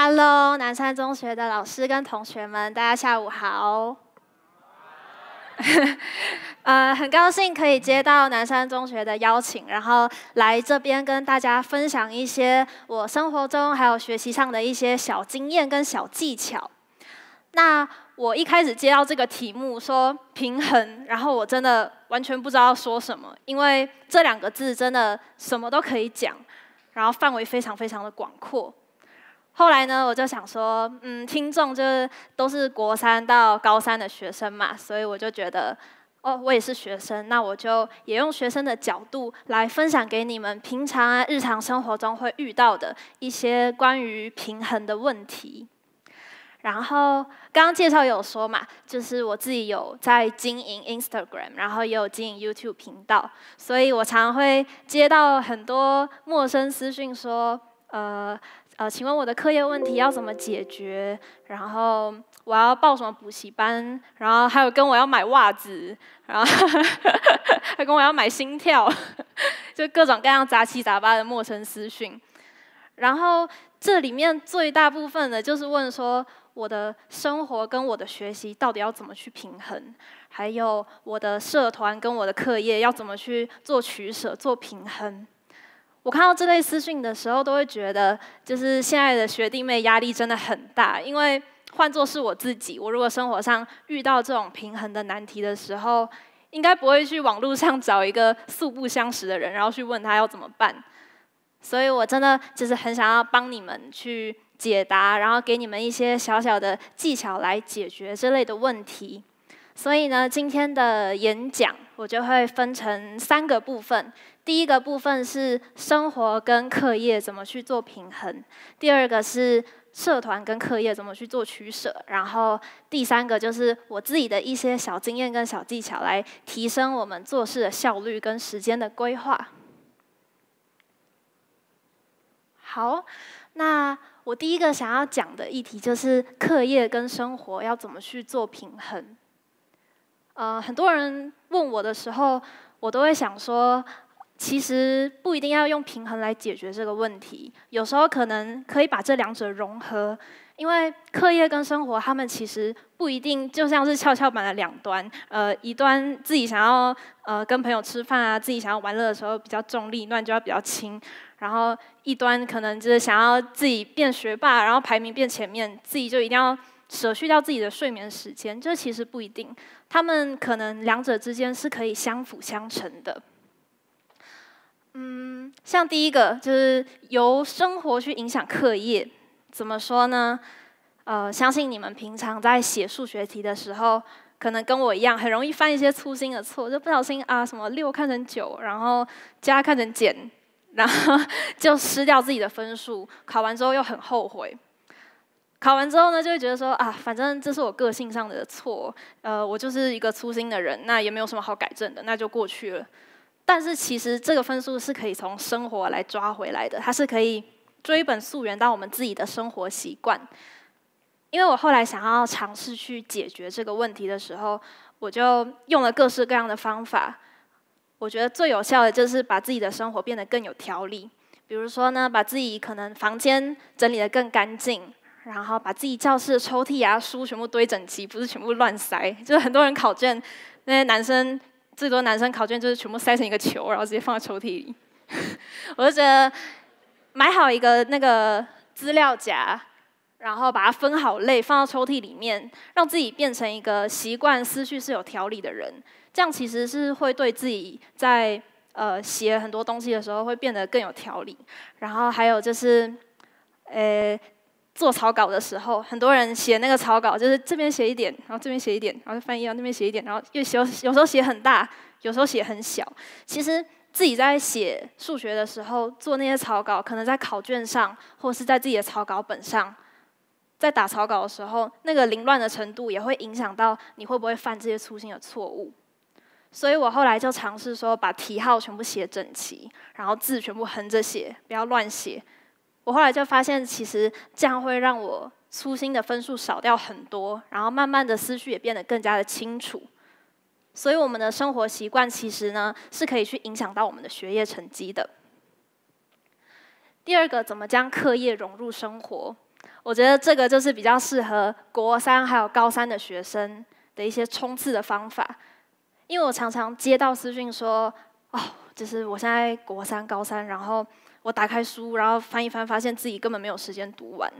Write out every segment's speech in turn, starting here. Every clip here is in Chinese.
Hello，南山中学的老师跟同学们，大家下午好。呃，很高兴可以接到南山中学的邀请，然后来这边跟大家分享一些我生活中还有学习上的一些小经验跟小技巧。那我一开始接到这个题目说平衡，然后我真的完全不知道说什么，因为这两个字真的什么都可以讲，然后范围非常非常的广阔。后来呢，我就想说，嗯，听众就是都是国三到高三的学生嘛，所以我就觉得，哦，我也是学生，那我就也用学生的角度来分享给你们平常啊日常生活中会遇到的一些关于平衡的问题。然后刚刚介绍有说嘛，就是我自己有在经营 Instagram，然后也有经营 YouTube 频道，所以我常常会接到很多陌生私讯说，呃。呃，请问我的课业问题要怎么解决？然后我要报什么补习班？然后还有跟我要买袜子，然后还 跟我要买心跳，就各种各样杂七杂八的陌生私讯。然后这里面最大部分的就是问说，我的生活跟我的学习到底要怎么去平衡？还有我的社团跟我的课业要怎么去做取舍、做平衡？我看到这类私讯的时候，都会觉得，就是现在的学弟妹压力真的很大。因为换作是我自己，我如果生活上遇到这种平衡的难题的时候，应该不会去网络上找一个素不相识的人，然后去问他要怎么办。所以我真的就是很想要帮你们去解答，然后给你们一些小小的技巧来解决这类的问题。所以呢，今天的演讲我就会分成三个部分。第一个部分是生活跟课业怎么去做平衡，第二个是社团跟课业怎么去做取舍，然后第三个就是我自己的一些小经验跟小技巧，来提升我们做事的效率跟时间的规划。好，那我第一个想要讲的议题就是课业跟生活要怎么去做平衡。呃，很多人问我的时候，我都会想说。其实不一定要用平衡来解决这个问题，有时候可能可以把这两者融合，因为课业跟生活，他们其实不一定就像是跷跷板的两端，呃，一端自己想要呃跟朋友吃饭啊，自己想要玩乐的时候比较重力，那就要比较轻，然后一端可能就是想要自己变学霸，然后排名变前面，自己就一定要舍去掉自己的睡眠时间，这其实不一定，他们可能两者之间是可以相辅相成的。嗯，像第一个就是由生活去影响课业，怎么说呢？呃，相信你们平常在写数学题的时候，可能跟我一样，很容易犯一些粗心的错，就不小心啊，什么六看成九，然后加看成减，然后 就失掉自己的分数。考完之后又很后悔，考完之后呢，就会觉得说啊，反正这是我个性上的错，呃，我就是一个粗心的人，那也没有什么好改正的，那就过去了。但是其实这个分数是可以从生活来抓回来的，它是可以追本溯源到我们自己的生活习惯。因为我后来想要尝试去解决这个问题的时候，我就用了各式各样的方法。我觉得最有效的就是把自己的生活变得更有条理。比如说呢，把自己可能房间整理得更干净，然后把自己教室的抽屉啊书全部堆整齐，不是全部乱塞。就是很多人考卷那些男生。最多男生考卷就是全部塞成一个球，然后直接放在抽屉里。我就觉得买好一个那个资料夹，然后把它分好类，放到抽屉里面，让自己变成一个习惯思绪是有条理的人。这样其实是会对自己在呃写很多东西的时候会变得更有条理。然后还有就是，呃。做草稿的时候，很多人写那个草稿，就是这边写一点，然后这边写一点，然后翻译到那边写一点，然后又写，有时候写很大，有时候写很小。其实自己在写数学的时候做那些草稿，可能在考卷上，或者是在自己的草稿本上，在打草稿的时候，那个凌乱的程度也会影响到你会不会犯这些粗心的错误。所以我后来就尝试说，把题号全部写整齐，然后字全部横着写，不要乱写。我后来就发现，其实这样会让我粗心的分数少掉很多，然后慢慢的思绪也变得更加的清楚。所以我们的生活习惯其实呢，是可以去影响到我们的学业成绩的。第二个，怎么将课业融入生活？我觉得这个就是比较适合国三还有高三的学生的一些冲刺的方法，因为我常常接到私讯说，哦，就是我现在国三高三，然后我打开书，然后翻一翻，发现自己根本没有时间读完。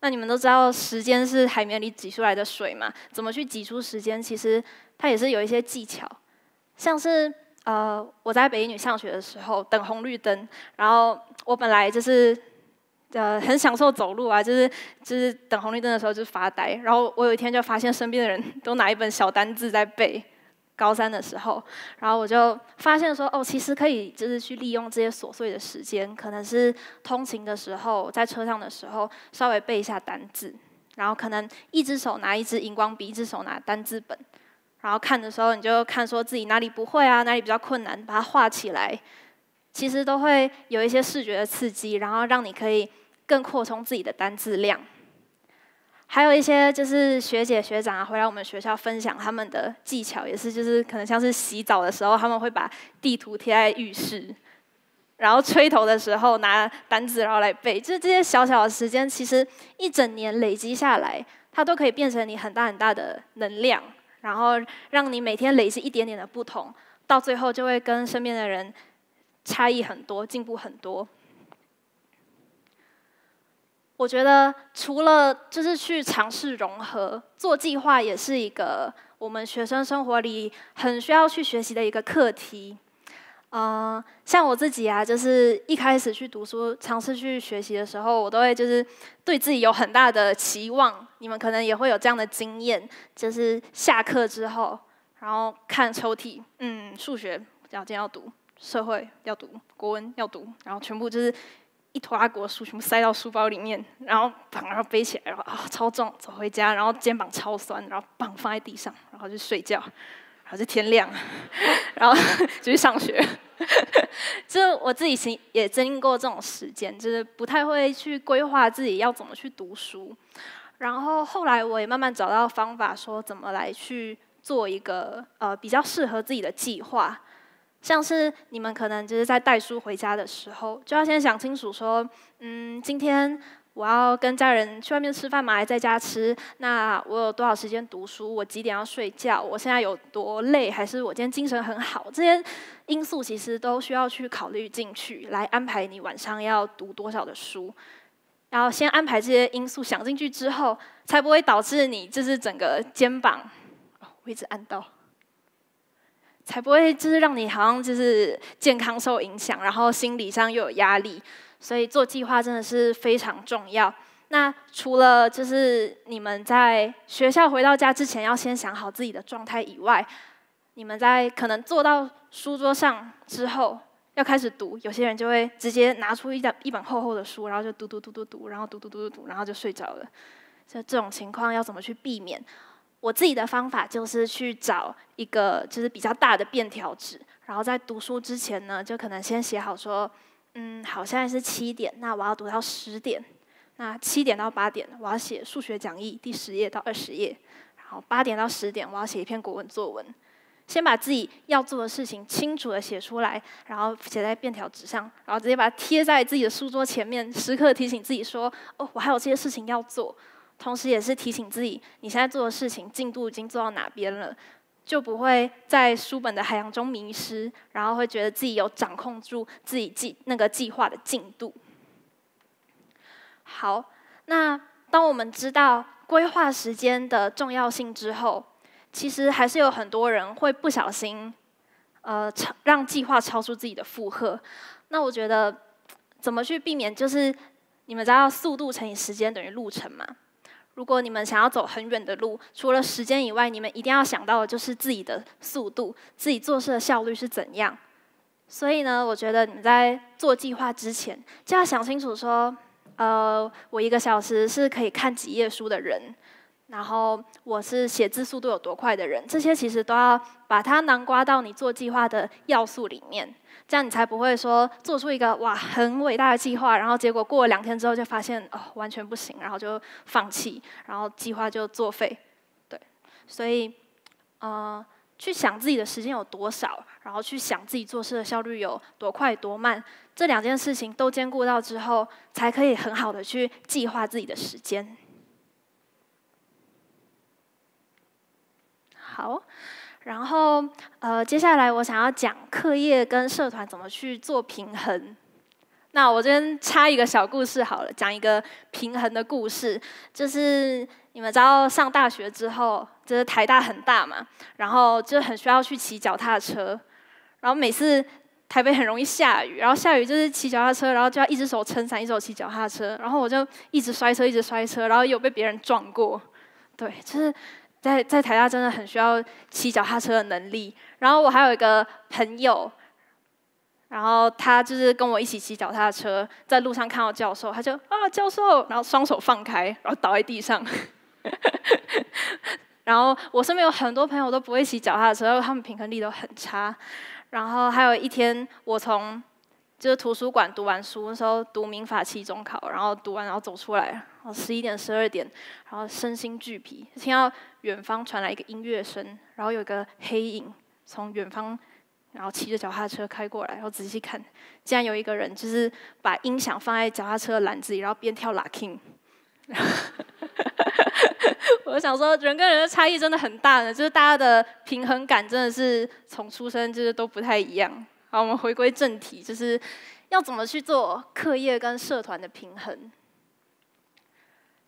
那你们都知道，时间是海绵里挤出来的水嘛？怎么去挤出时间？其实它也是有一些技巧，像是呃，我在北一女上学的时候，等红绿灯，然后我本来就是呃很享受走路啊，就是就是等红绿灯的时候就发呆，然后我有一天就发现身边的人都拿一本小单字在背。高三的时候，然后我就发现说，哦，其实可以就是去利用这些琐碎的时间，可能是通勤的时候，在车上的时候，稍微背一下单字，然后可能一只手拿一支荧光笔，一只手拿单字本，然后看的时候，你就看说自己哪里不会啊，哪里比较困难，把它画起来，其实都会有一些视觉的刺激，然后让你可以更扩充自己的单字量。还有一些就是学姐学长啊，回来我们学校分享他们的技巧，也是就是可能像是洗澡的时候，他们会把地图贴在浴室，然后吹头的时候拿单子然后来背，就是这些小小的时间，其实一整年累积下来，它都可以变成你很大很大的能量，然后让你每天累积一点点的不同，到最后就会跟身边的人差异很多，进步很多。我觉得除了就是去尝试融合，做计划也是一个我们学生生活里很需要去学习的一个课题。嗯，像我自己啊，就是一开始去读书、尝试去学习的时候，我都会就是对自己有很大的期望。你们可能也会有这样的经验，就是下课之后，然后看抽屉，嗯，数学要今天要读，社会要读，国文要读，然后全部就是。一坨阿国书全部塞到书包里面，然后绑，然后背起来，然后啊超重，走回家，然后肩膀超酸，然后绑放在地上，然后就睡觉，然后就天亮，然后就去上学。就我自己经也经历过这种时间，就是不太会去规划自己要怎么去读书。然后后来我也慢慢找到方法，说怎么来去做一个呃比较适合自己的计划。像是你们可能就是在带书回家的时候，就要先想清楚说，嗯，今天我要跟家人去外面吃饭吗？还是在家吃？那我有多少时间读书？我几点要睡觉？我现在有多累？还是我今天精神很好？这些因素其实都需要去考虑进去，来安排你晚上要读多少的书。然后先安排这些因素想进去之后，才不会导致你就是整个肩膀，我一直按到。才不会就是让你好像就是健康受影响，然后心理上又有压力，所以做计划真的是非常重要。那除了就是你们在学校回到家之前要先想好自己的状态以外，你们在可能坐到书桌上之后要开始读，有些人就会直接拿出一本一本厚厚的书，然后就读读读读读，然后读读读读读，然后就睡着了。这这种情况要怎么去避免？我自己的方法就是去找一个就是比较大的便条纸，然后在读书之前呢，就可能先写好说，嗯，好，现在是七点，那我要读到十点，那七点到八点我要写数学讲义第十页到二十页，然后八点到十点我要写一篇国文作文，先把自己要做的事情清楚的写出来，然后写在便条纸上，然后直接把它贴在自己的书桌前面，时刻提醒自己说，哦，我还有这些事情要做。同时，也是提醒自己，你现在做的事情进度已经做到哪边了，就不会在书本的海洋中迷失，然后会觉得自己有掌控住自己计那个计划的进度。好，那当我们知道规划时间的重要性之后，其实还是有很多人会不小心，呃，超让计划超出自己的负荷。那我觉得，怎么去避免？就是你们知道，速度乘以时间等于路程嘛？如果你们想要走很远的路，除了时间以外，你们一定要想到的就是自己的速度，自己做事的效率是怎样。所以呢，我觉得你在做计划之前，就要想清楚说，呃，我一个小时是可以看几页书的人，然后我是写字速度有多快的人，这些其实都要把它囊括到你做计划的要素里面。这样你才不会说做出一个哇很伟大的计划，然后结果过了两天之后就发现哦完全不行，然后就放弃，然后计划就作废。对，所以呃去想自己的时间有多少，然后去想自己做事的效率有多快多慢，这两件事情都兼顾到之后，才可以很好的去计划自己的时间。好，然后呃，接下来我想要讲课业跟社团怎么去做平衡。那我这边插一个小故事好了，讲一个平衡的故事，就是你们知道上大学之后，就是台大很大嘛，然后就很需要去骑脚踏车，然后每次台北很容易下雨，然后下雨就是骑脚踏车，然后就要一只手撑伞，一手骑脚踏车，然后我就一直摔车，一直摔车，然后有被别人撞过，对，就是在在台大真的很需要骑脚踏车的能力，然后我还有一个朋友。然后他就是跟我一起骑脚踏车，在路上看到教授，他就啊教授，然后双手放开，然后倒在地上。然后我身边有很多朋友都不会骑脚踏车，他们平衡力都很差。然后还有一天，我从就是图书馆读完书那时候，读民法期中考，然后读完然后走出来，然后十一点十二点，然后身心俱疲，听到远方传来一个音乐声，然后有个黑影从远方。然后骑着脚踏车开过来，然后仔细看，竟然有一个人就是把音响放在脚踏车的篮子里，然后边跳 locking。我想说，人跟人的差异真的很大呢，就是大家的平衡感真的是从出生就是都不太一样。好，我们回归正题，就是要怎么去做课业跟社团的平衡。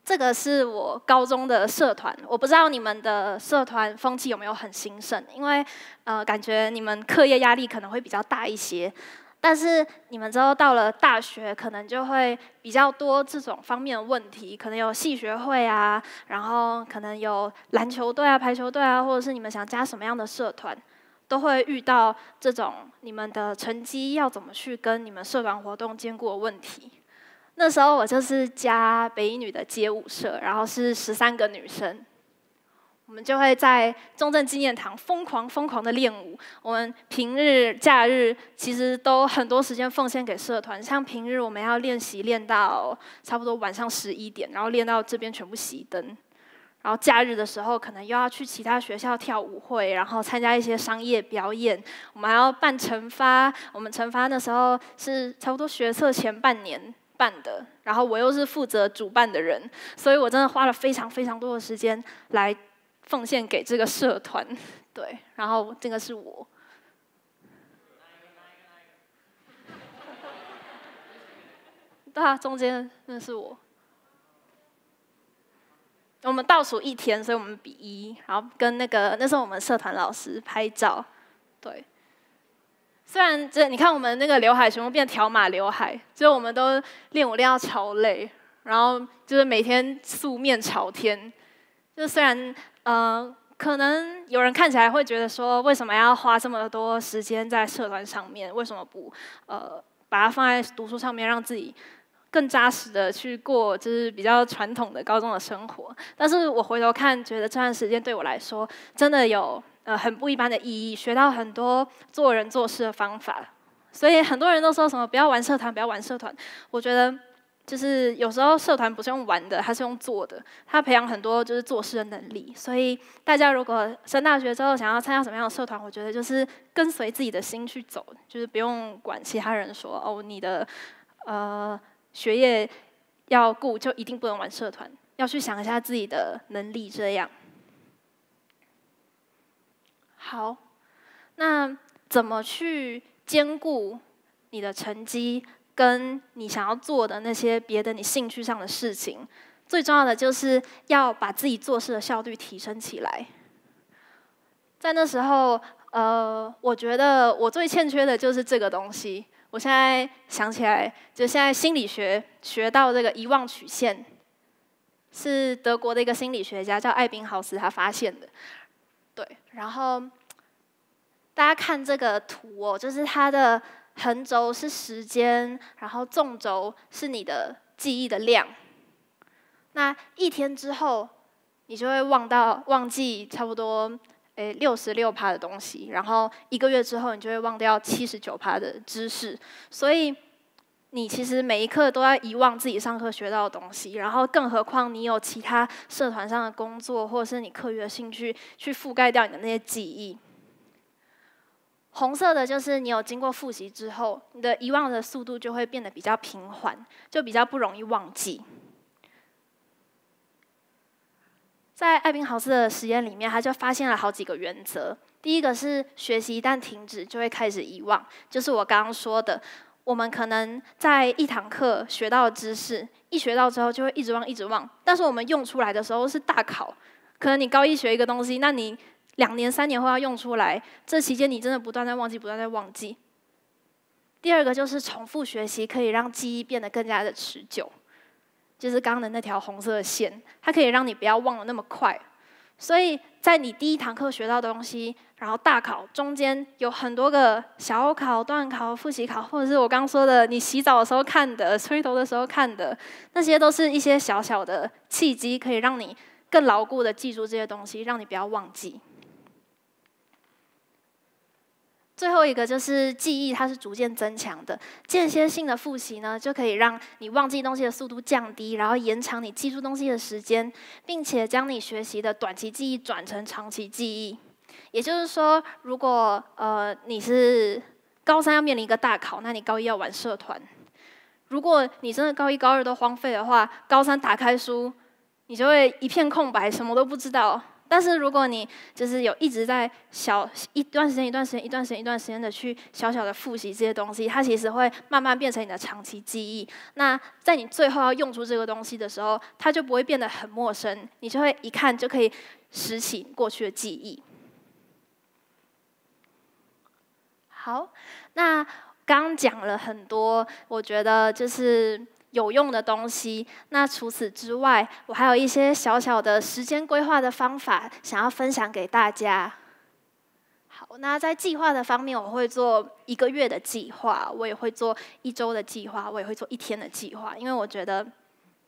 这个是我高中的社团，我不知道你们的社团风气有没有很兴盛，因为呃，感觉你们课业压力可能会比较大一些。但是你们之后到了大学，可能就会比较多这种方面的问题，可能有系学会啊，然后可能有篮球队啊、排球队啊，或者是你们想加什么样的社团，都会遇到这种你们的成绩要怎么去跟你们社团活动兼顾的问题。那时候我就是加北一女的街舞社，然后是十三个女生，我们就会在中正纪念堂疯狂疯狂的练舞。我们平日假日其实都很多时间奉献给社团，像平日我们要练习练到差不多晚上十一点，然后练到这边全部熄灯。然后假日的时候可能又要去其他学校跳舞会，然后参加一些商业表演。我们还要办惩罚，我们惩罚那时候是差不多学测前半年。办的，然后我又是负责主办的人，所以我真的花了非常非常多的时间来奉献给这个社团，对，然后这个是我，对啊，中间那是我，我们倒数一天，所以我们比一，然后跟那个那是我们社团老师拍照，对。虽然这你看我们那个刘海全部变条码刘海，就是我们都练舞练到超累，然后就是每天素面朝天。就虽然呃，可能有人看起来会觉得说，为什么要花这么多时间在社团上面？为什么不呃把它放在读书上面，让自己更扎实的去过就是比较传统的高中的生活？但是我回头看，觉得这段时间对我来说真的有。呃，很不一般的意义，学到很多做人做事的方法。所以很多人都说什么不要玩社团，不要玩社团。我觉得就是有时候社团不是用玩的，它是用做的。它培养很多就是做事的能力。所以大家如果升大学之后想要参加什么样的社团，我觉得就是跟随自己的心去走，就是不用管其他人说哦，你的呃学业要顾就一定不能玩社团，要去想一下自己的能力这样。好，那怎么去兼顾你的成绩，跟你想要做的那些别的你兴趣上的事情？最重要的就是要把自己做事的效率提升起来。在那时候，呃，我觉得我最欠缺的就是这个东西。我现在想起来，就现在心理学学到这个遗忘曲线，是德国的一个心理学家叫艾宾豪斯他发现的。对，然后大家看这个图哦，就是它的横轴是时间，然后纵轴是你的记忆的量。那一天之后，你就会忘到忘记差不多诶六十六趴的东西，然后一个月之后，你就会忘掉七十九趴的知识。所以你其实每一刻都要遗忘自己上课学到的东西，然后更何况你有其他社团上的工作，或者是你课余的兴趣去覆盖掉你的那些记忆。红色的就是你有经过复习之后，你的遗忘的速度就会变得比较平缓，就比较不容易忘记。在艾宾豪斯的实验里面，他就发现了好几个原则。第一个是学习一旦停止，就会开始遗忘，就是我刚刚说的，我们可能在一堂课学到的知识，一学到之后就会一直忘，一直忘。但是我们用出来的时候是大考，可能你高一学一个东西，那你。两年、三年后要用出来，这期间你真的不断在忘记，不断在忘记。第二个就是重复学习，可以让记忆变得更加的持久。就是刚刚的那条红色的线，它可以让你不要忘了那么快。所以在你第一堂课学到的东西，然后大考中间有很多个小考、段考、复习考，或者是我刚刚说的你洗澡的时候看的、吹头的时候看的，那些都是一些小小的契机，可以让你更牢固的记住这些东西，让你不要忘记。最后一个就是记忆，它是逐渐增强的。间歇性的复习呢，就可以让你忘记东西的速度降低，然后延长你记住东西的时间，并且将你学习的短期记忆转成长期记忆。也就是说，如果呃你是高三要面临一个大考，那你高一要玩社团。如果你真的高一高二都荒废的话，高三打开书，你就会一片空白，什么都不知道。但是如果你就是有一直在小一段时间、一段时间、一段时间、一段时间的去小小的复习这些东西，它其实会慢慢变成你的长期记忆。那在你最后要用出这个东西的时候，它就不会变得很陌生，你就会一看就可以拾起过去的记忆。好，那刚讲了很多，我觉得就是。有用的东西。那除此之外，我还有一些小小的时间规划的方法，想要分享给大家。好，那在计划的方面，我会做一个月的计划，我也会做一周的计划，我也会做一天的计划，因为我觉得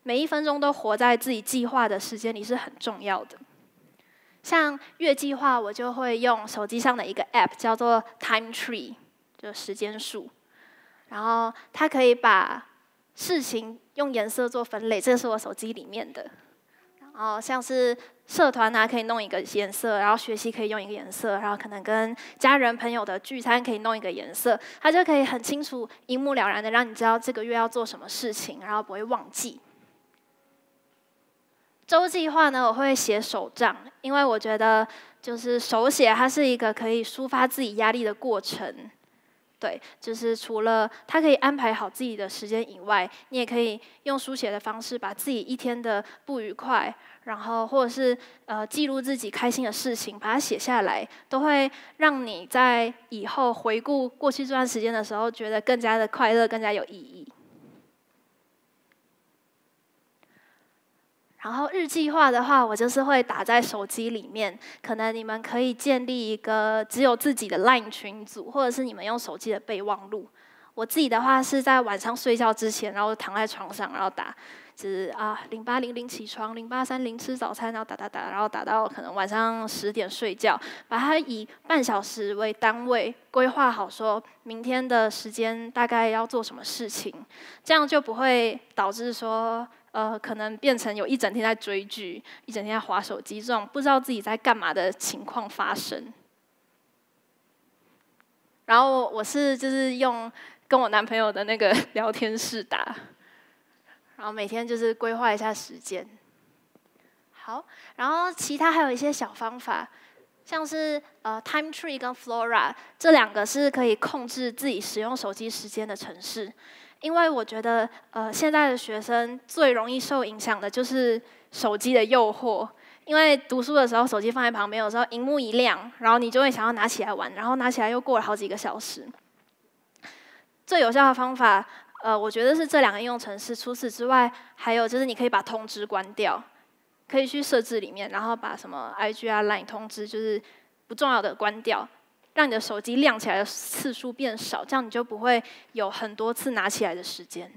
每一分钟都活在自己计划的时间里是很重要的。像月计划，我就会用手机上的一个 App 叫做 Time Tree，就时间树，然后它可以把事情用颜色做分类，这是我手机里面的。然后像是社团啊，可以弄一个颜色；然后学习可以用一个颜色；然后可能跟家人朋友的聚餐可以弄一个颜色，它就可以很清楚、一目了然的让你知道这个月要做什么事情，然后不会忘记。周计划呢，我会写手账，因为我觉得就是手写，它是一个可以抒发自己压力的过程。对，就是除了他可以安排好自己的时间以外，你也可以用书写的方式，把自己一天的不愉快，然后或者是呃记录自己开心的事情，把它写下来，都会让你在以后回顾过去这段时间的时候，觉得更加的快乐，更加有意义。然后日计划的话，我就是会打在手机里面。可能你们可以建立一个只有自己的 LINE 群组，或者是你们用手机的备忘录。我自己的话是在晚上睡觉之前，然后躺在床上，然后打，就是啊零八零零起床，零八三零吃早餐，然后打打打，然后打到可能晚上十点睡觉。把它以半小时为单位规划好，说明天的时间大概要做什么事情，这样就不会导致说。呃，可能变成有一整天在追剧，一整天在划手机，这种不知道自己在干嘛的情况发生。然后我是就是用跟我男朋友的那个 聊天室打，然后每天就是规划一下时间。好，然后其他还有一些小方法，像是呃 Time Tree 跟 Flora 这两个是可以控制自己使用手机时间的城市。因为我觉得，呃，现在的学生最容易受影响的就是手机的诱惑。因为读书的时候，手机放在旁边，有时候荧幕一亮，然后你就会想要拿起来玩，然后拿起来又过了好几个小时。最有效的方法，呃，我觉得是这两个应用程式。除此之外，还有就是你可以把通知关掉，可以去设置里面，然后把什么 IG 啊、Line 通知，就是不重要的关掉。让你的手机亮起来的次数变少，这样你就不会有很多次拿起来的时间。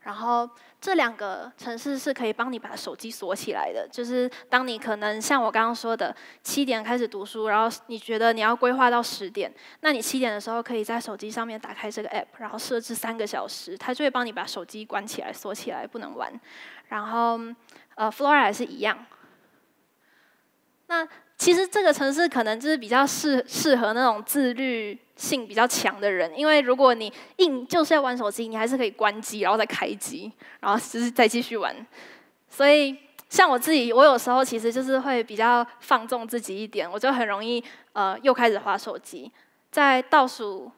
然后这两个城市是可以帮你把手机锁起来的，就是当你可能像我刚刚说的七点开始读书，然后你觉得你要规划到十点，那你七点的时候可以在手机上面打开这个 app，然后设置三个小时，它就会帮你把手机关起来锁起来，不能玩。然后呃，Flora 也是一样。那其实这个城市可能就是比较适适合那种自律性比较强的人，因为如果你硬就是要玩手机，你还是可以关机然后再开机，然后就是再继续玩。所以像我自己，我有时候其实就是会比较放纵自己一点，我就很容易呃又开始划手机，在倒数。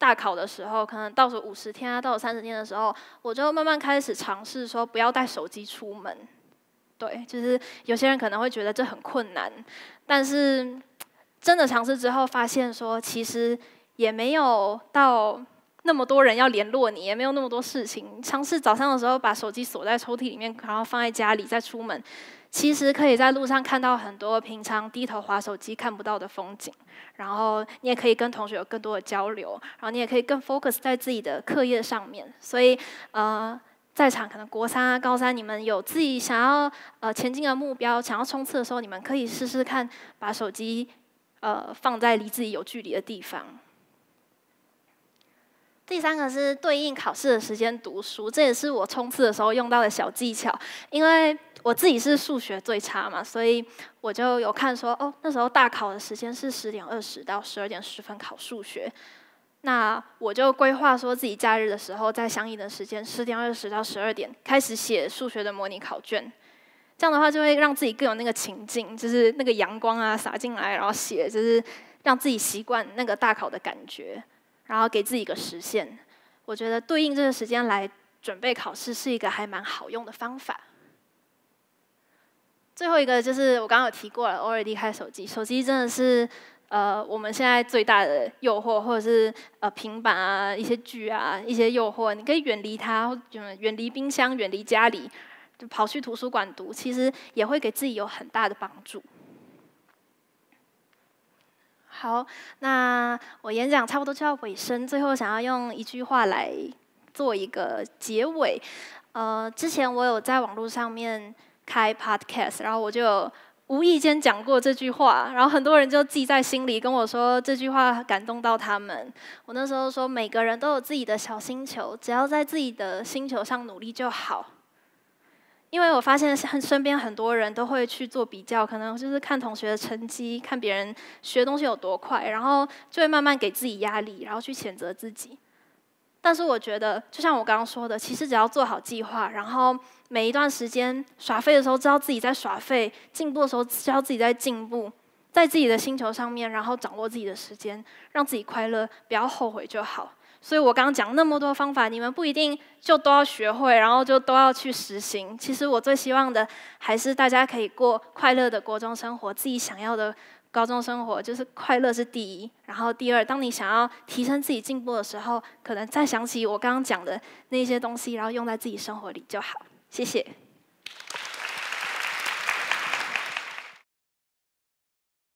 大考的时候，可能倒数五十天啊，倒数三十天的时候，我就慢慢开始尝试说不要带手机出门。对，就是有些人可能会觉得这很困难，但是真的尝试之后，发现说其实也没有到那么多人要联络你，也没有那么多事情。尝试早上的时候把手机锁在抽屉里面，然后放在家里再出门。其实可以在路上看到很多平常低头划手机看不到的风景，然后你也可以跟同学有更多的交流，然后你也可以更 focus 在自己的课业上面。所以，呃，在场可能国三啊、高三，你们有自己想要呃前进的目标，想要冲刺的时候，你们可以试试看把手机呃放在离自己有距离的地方。第三个是对应考试的时间读书，这也是我冲刺的时候用到的小技巧，因为。我自己是数学最差嘛，所以我就有看说，哦，那时候大考的时间是十点二十到十二点十分考数学，那我就规划说自己假日的时候，在相应的时间十点二十到十二点开始写数学的模拟考卷，这样的话就会让自己更有那个情境，就是那个阳光啊洒进来，然后写，就是让自己习惯那个大考的感觉，然后给自己一个实现。我觉得对应这个时间来准备考试是一个还蛮好用的方法。最后一个就是我刚刚有提过了，偶尔离开手机。手机真的是呃我们现在最大的诱惑，或者是呃平板啊、一些剧啊、一些诱惑，你可以远离它，远离冰箱，远离家里，就跑去图书馆读，其实也会给自己有很大的帮助。好，那我演讲差不多就要尾声，最后想要用一句话来做一个结尾。呃，之前我有在网络上面。开 podcast，然后我就无意间讲过这句话，然后很多人就记在心里，跟我说这句话感动到他们。我那时候说，每个人都有自己的小星球，只要在自己的星球上努力就好。因为我发现身边很多人都会去做比较，可能就是看同学的成绩，看别人学东西有多快，然后就会慢慢给自己压力，然后去谴责自己。但是我觉得，就像我刚刚说的，其实只要做好计划，然后每一段时间耍废的时候，知道自己在耍废；进步的时候，知道自己在进步，在自己的星球上面，然后掌握自己的时间，让自己快乐，不要后悔就好。所以我刚刚讲那么多方法，你们不一定就都要学会，然后就都要去实行。其实我最希望的，还是大家可以过快乐的国中生活，自己想要的。高中生活就是快乐是第一，然后第二，当你想要提升自己进步的时候，可能再想起我刚刚讲的那些东西，然后用在自己生活里就好。谢谢。